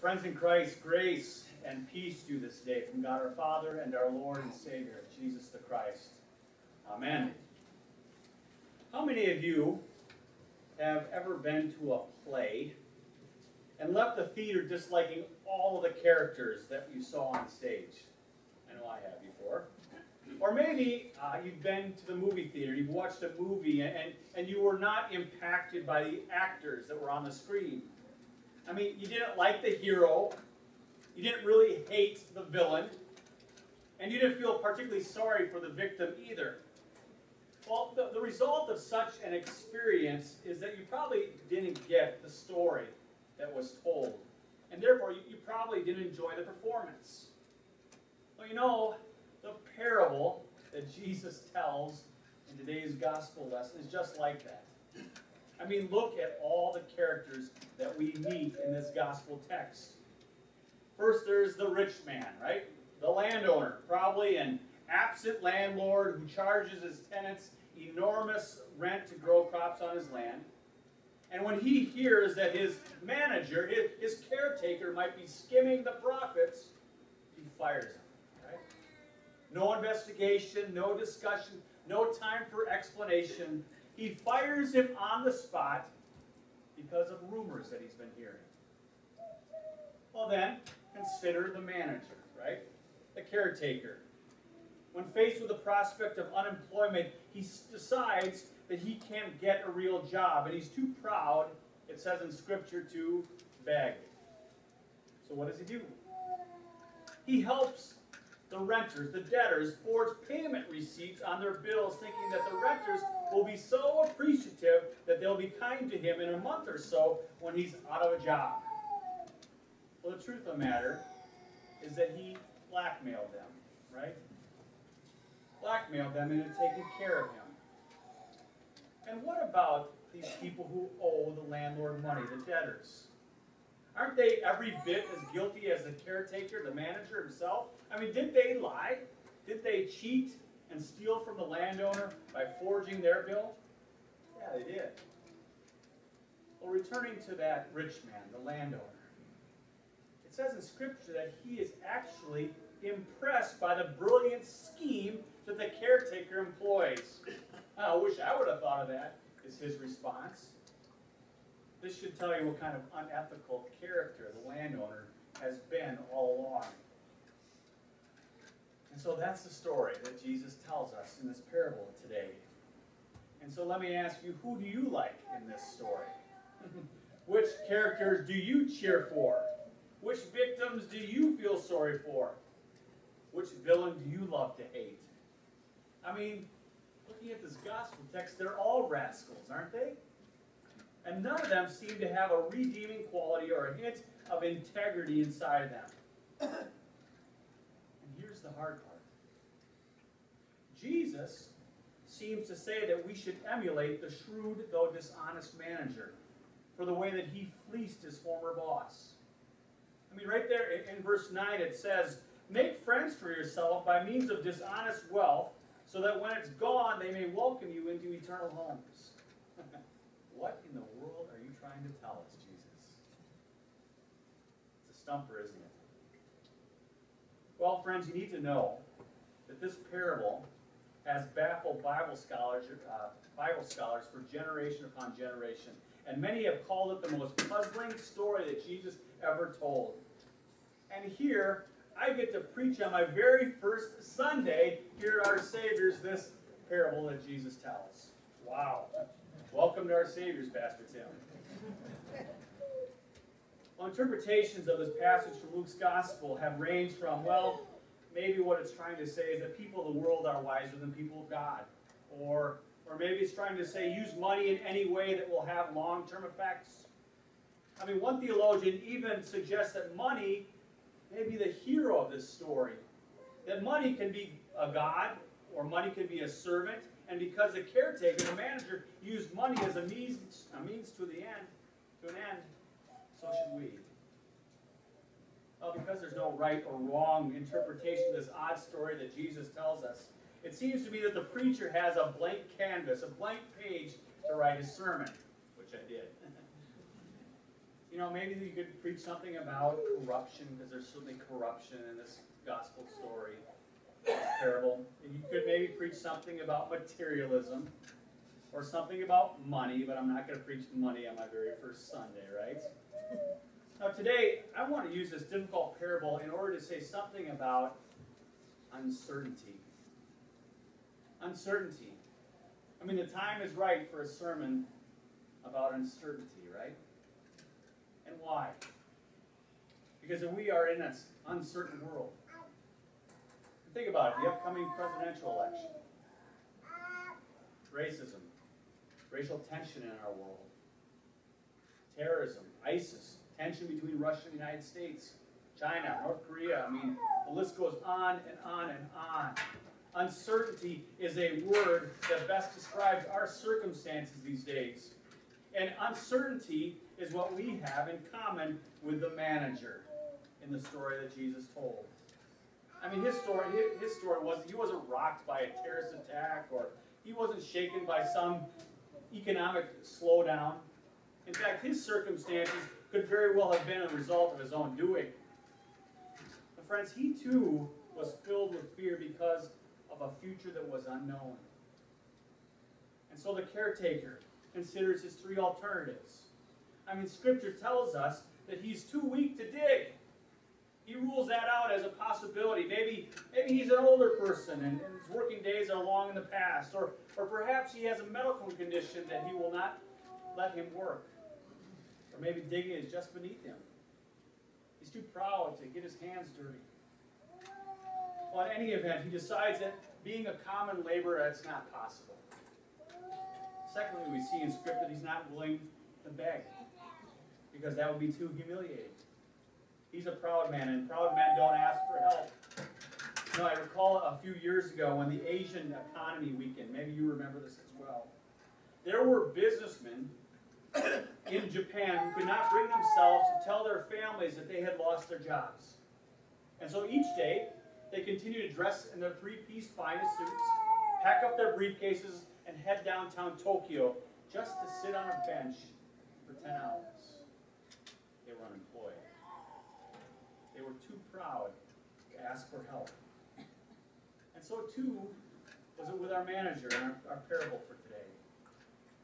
Friends in Christ, grace and peace to this day from God our Father and our Lord and Savior, Jesus the Christ. Amen. How many of you have ever been to a play and left the theater disliking all of the characters that you saw on stage? I know I have before. Or maybe uh, you've been to the movie theater, you've watched a movie, and, and you were not impacted by the actors that were on the screen. I mean, you didn't like the hero, you didn't really hate the villain, and you didn't feel particularly sorry for the victim either. Well, the, the result of such an experience is that you probably didn't get the story that was told, and therefore you, you probably didn't enjoy the performance. Well, you know, the parable that Jesus tells in today's gospel lesson is just like that. I mean, look at all the characters that we meet in this gospel text. First, there's the rich man, right? The landowner, probably an absent landlord who charges his tenants enormous rent to grow crops on his land. And when he hears that his manager, his, caretaker, might be skimming the profits, he fires him. Right? No investigation, no discussion, no time for explanation. He fires him on the spot because of rumors that he's been hearing. Well, then, consider the manager, right? The caretaker. When faced with the prospect of unemployment, he decides that he can't get a real job, and he's too proud, it says in Scripture, to beg. So what does he do? He helps the renters, the debtors, forge payment receipts on their bills, thinking that the renters will be so appreciative that they'll be kind to him in a month or so when he's out of a job. Well, the truth of the matter is that he blackmailed them, right? Blackmailed them into taking care of him. And what about these people who owe the landlord money, the debtors? Aren't they every bit as guilty as the caretaker, the manager himself? I mean, did they lie? Did they cheat and steal from the landowner by forging their bill? Yeah, they did. Well, returning to that rich man, the landowner, it says in Scripture that he is actually impressed by the brilliant scheme that the caretaker employs. I wish I would have thought of that, is his response. This should tell you what kind of unethical character the landowner has been all along. And so that's the story that Jesus tells us in this parable today. And so let me ask you, who do you like in this story? Which characters do you cheer for? Which victims do you feel sorry for? Which villain do you love to hate? I mean, looking at this gospel text, they're all rascals, aren't they? And none of them seem to have a redeeming quality or a hint of integrity inside of them. and here's the hard part Jesus seems to say that we should emulate the shrewd, though dishonest manager for the way that he fleeced his former boss. I mean, right there in verse 9 it says, Make friends for yourself by means of dishonest wealth, so that when it's gone, they may welcome you into eternal homes. what in the world are you trying to tell us, Jesus? It's a stumper, isn't it? Well, friends, you need to know that this parable has baffled Bible scholars, uh, Bible scholars for generation upon generation. And many have called it the most puzzling story that Jesus ever told. And here, I get to preach on my very first Sunday here at Our Savior's this parable that Jesus tells. Wow. Welcome to Our Savior's, Pastor Tim. Well, interpretations of this passage from Luke's Gospel have ranged from, well, maybe what it's trying to say is that people of the world are wiser than people of God. Or, or maybe it's trying to say use money in any way that will have long-term effects. I mean, one theologian even suggests that money may be the hero of this story. That money can be a god, or money can be a servant, and because the caretaker, the manager, used money as a means, a means to the end, to an end, so should we. Well, because there's no right or wrong interpretation of this odd story that Jesus tells us, it seems to me that the preacher has a blank canvas, a blank page to write his sermon, which I did. You know, maybe you could preach something about corruption, because there's certainly corruption in this gospel story, this parable. And you could maybe preach something about materialism, or something about money, but I'm not going to preach money on my very first Sunday, right? Now, today, I want to use this difficult parable in order to say something about uncertainty. Uncertainty. I mean, the time is right for a sermon about uncertainty, right? And why? Because we are in an uncertain world. Think about it the upcoming presidential election, racism, racial tension in our world, terrorism, ISIS, tension between Russia and the United States, China, North Korea. I mean, the list goes on and on and on. Uncertainty is a word that best describes our circumstances these days. And uncertainty is what we have in common with the manager in the story that Jesus told. I mean, his story, his, story was he wasn't rocked by a terrorist attack or he wasn't shaken by some economic slowdown. In fact, his circumstances could very well have been a result of his own doing. But friends, he too was filled with fear because of a future that was unknown. And so the caretaker considers his three alternatives. I mean, Scripture tells us that he's too weak to dig. He rules that out as a possibility. Maybe, maybe he's an older person and, and his working days are long in the past. Or, or perhaps he has a medical condition that he will not let him work. Or maybe digging is just beneath him. He's too proud to get his hands dirty. Well, in any event, he decides that being a common laborer, that's not possible. Secondly, we see in Scripture that he's not willing to beg because that would be too humiliating. He's a proud man, and proud men don't ask for help. You know, I recall a few years ago when the Asian Economy Weekend, maybe you remember this as well, there were businessmen in Japan who could not bring themselves to tell their families that they had lost their jobs. And so each day, they continued to dress in their three-piece finest suits, pack up their briefcases, and head downtown Tokyo just to sit on a bench for 10 hours. They were unemployed. They were too proud to ask for help. And so too was it with our manager our, our parable for today.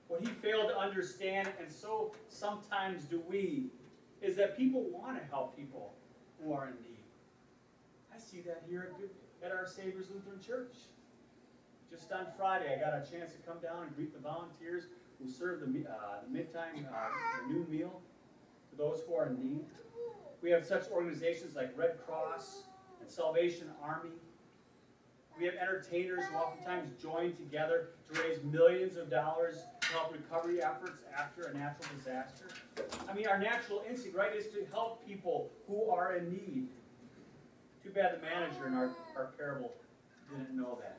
What he failed to understand, and so sometimes do we, is that people want to help people who are in need. I see that here at, our Savior's Lutheran Church. Just on Friday, I got a chance to come down and greet the volunteers who serve the, uh, the midtime, uh, the noon meal to those who are in need. We have such organizations like Red Cross and Salvation Army. We have entertainers who oftentimes join together to raise millions of dollars to help recovery efforts after a natural disaster. I mean, our natural instinct, right, is to help people who are in need. Too bad the manager in our, our parable didn't know that.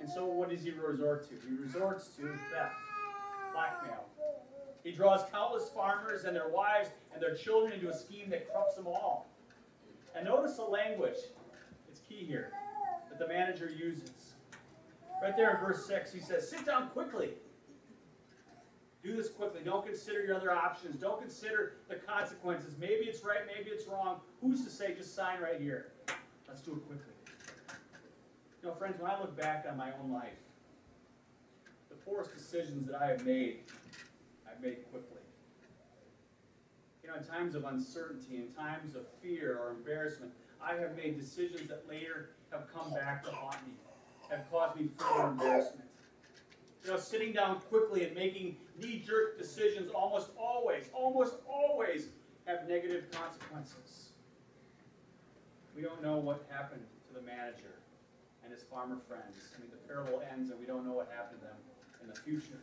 And so what does he resort to? He resorts to theft, blackmail. He draws countless farmers and their wives and their children into a scheme that corrupts them all. And notice the language. It's key here the manager uses. Right there in verse 6, he says, Sit down quickly. Do this quickly. Don't consider your other options. Don't consider the consequences. Maybe it's right, maybe it's wrong. Who's to say? Just sign right here. Let's do it quickly. You know, friends, when I look back on my own life, the poorest decisions that I have made, I've made quickly. You know, in times of uncertainty, in times of fear or embarrassment, I have made decisions that later have come back to haunt me, have caused me further embarrassment. You know, sitting down quickly and making knee-jerk decisions almost always, almost always have negative consequences. We don't know what happened to the manager and his farmer friends. I mean, the parable ends and we don't know what happened to them in the future.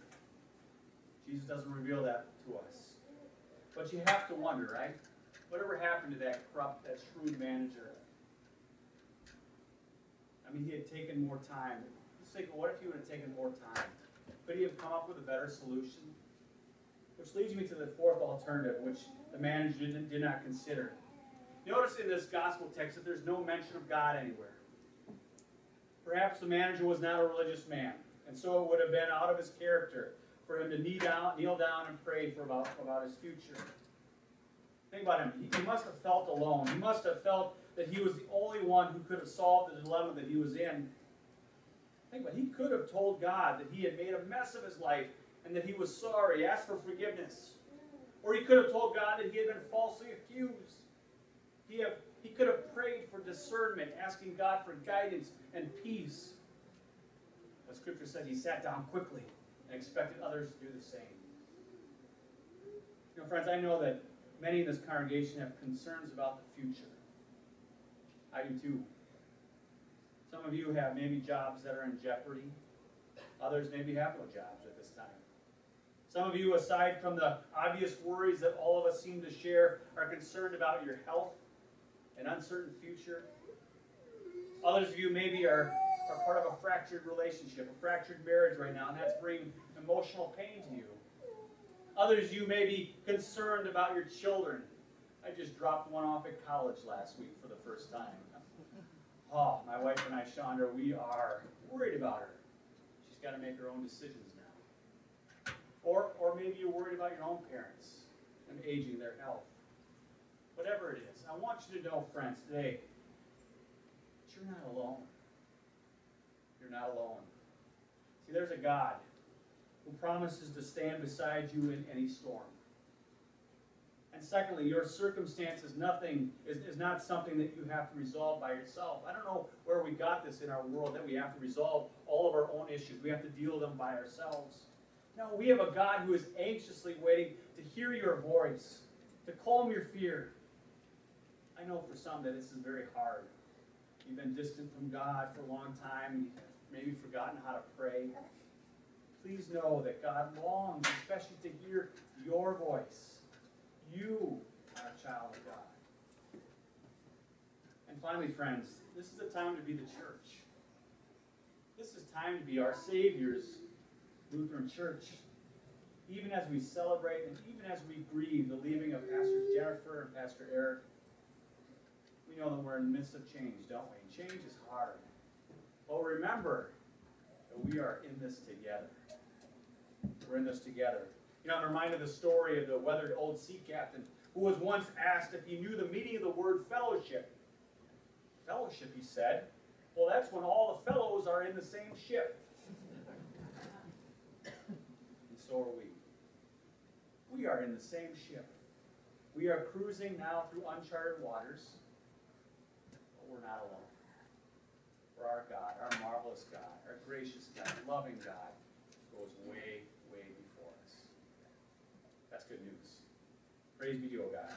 Jesus doesn't reveal that to us. But you have to wonder, right? Whatever happened to that corrupt, that shrewd manager? I mean, he had taken more time. Just think, what if he would have taken more time? Could he have come up with a better solution? Which leads me to the fourth alternative, which the manager did, did not consider. Notice in this gospel text that there's no mention of God anywhere. Perhaps the manager was not a religious man, and so it would have been out of his character for him to kneel down, kneel down and pray for about, about his future. Think about him. He, he must have felt alone. He must have felt that he was the only one who could have solved the dilemma that he was in. Think about it. He could have told God that he had made a mess of his life and that he was sorry, asked for forgiveness. Or he could have told God that he had been falsely accused. He, have, he could have prayed for discernment, asking God for guidance and peace. But Scripture said he sat down quickly and expected others to do the same. You know, friends, I know that many in this congregation have concerns about the future. I do too. Some of you have maybe jobs that are in jeopardy. Others maybe have no jobs at this time. Some of you, aside from the obvious worries that all of us seem to share, are concerned about your health, and uncertain future. Others of you maybe are, are part of a fractured relationship, a fractured marriage right now, and that's bringing emotional pain to you. Others you may be concerned about your children. I just dropped one off at college last week for the first time. Oh, my wife and I, Chandra, we are worried about her. She's got to make her own decisions now. Or, or maybe you're worried about your own parents and aging, their health. Whatever it is, I want you to know, friends, today, that you're not alone. You're not alone. See, there's a God who promises to stand beside you in any storm. And secondly, your circumstance is nothing, is, is not something that you have to resolve by yourself. I don't know where we got this in our world that we have to resolve all of our own issues. We have to deal with them by ourselves. No, we have a God who is anxiously waiting to hear your voice, to calm your fear. I know for some that this is very hard. You've been distant from God for a long time, you've maybe forgotten how to pray. Please know that God longs, especially to hear your voice. You are a child of God. And finally, friends, this is the time to be the church. This is time to be our Savior's Lutheran Church. Even as we celebrate and even as we grieve the leaving of Pastor Jennifer and Pastor Eric, we know that we're in the midst of change, don't we? Change is hard. But remember that we are in this together. We're in this together. You know, I'm reminded of the story of the weathered old sea captain who was once asked if he knew the meaning of the word fellowship. Fellowship, he said. Well, that's when all the fellows are in the same ship. and so are we. We are in the same ship. We are cruising now through uncharted waters, but we're not alone. For our God, our marvelous God, our gracious God, loving God, goes way, way before us. That's good news. Praise be to you, God.